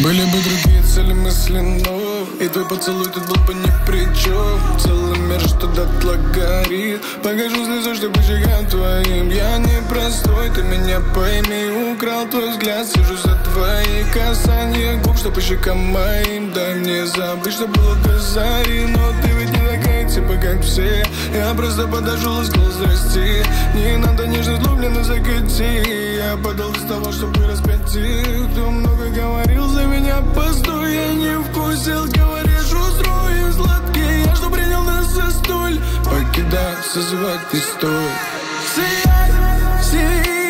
Были бы другие цели мысли, но И твой поцелуй тут был бы ни при чем Целый мир, что дотла горит Покажу слезу, чтобы щекам твоим. Я не простой, ты меня пойми. Украл твой взгляд, сижу за твои касания. Губ Что по щекам моим. Дай мне забыть, что было до зари. Я просто подожду ласкал зрасти. Не надо нежность, влюбленно закати. Я подал без того, чтобы распять тех Кто много говорил за меня постой Я не вкусил, говоришь, устроим сладкий. Я что принял нас за столь Покидать, созывать не стой. Сияй